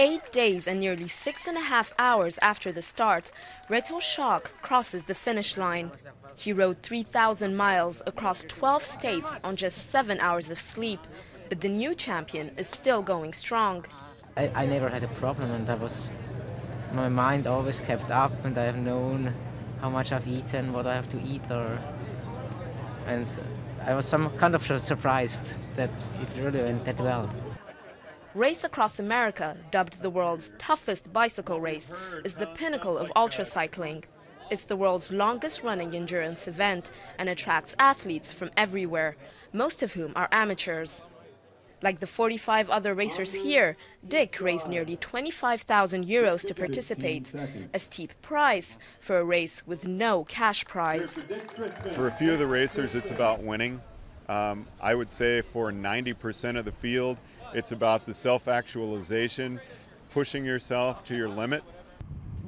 Eight days and nearly six and a half hours after the start, Reto Schoch crosses the finish line. He rode 3,000 miles across 12 states on just seven hours of sleep, but the new champion is still going strong. I, I never had a problem and I was, my mind always kept up and I have known how much I've eaten, what I have to eat or, and I was some kind of surprised that it really went that well. Race Across America, dubbed the world's toughest bicycle race, is the pinnacle of ultracycling. It's the world's longest running endurance event and attracts athletes from everywhere, most of whom are amateurs. Like the 45 other racers here, Dick raised nearly 25,000 euros to participate, a steep price for a race with no cash prize. For a few of the racers, it's about winning. Um, I would say for 90% of the field, it's about the self actualization, pushing yourself to your limit.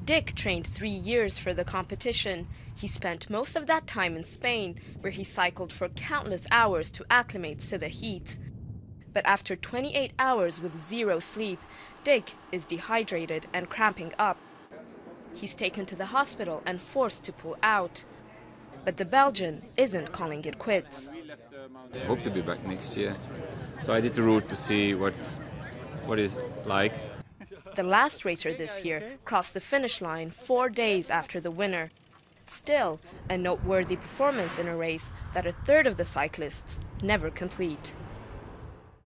Dick trained three years for the competition. He spent most of that time in Spain, where he cycled for countless hours to acclimate to the heat. But after 28 hours with zero sleep, Dick is dehydrated and cramping up. He's taken to the hospital and forced to pull out. But the Belgian isn't calling it quits. I hope to be back next year. So I did the route to see what what is like. The last racer this year crossed the finish line four days after the winner. Still, a noteworthy performance in a race that a third of the cyclists never complete.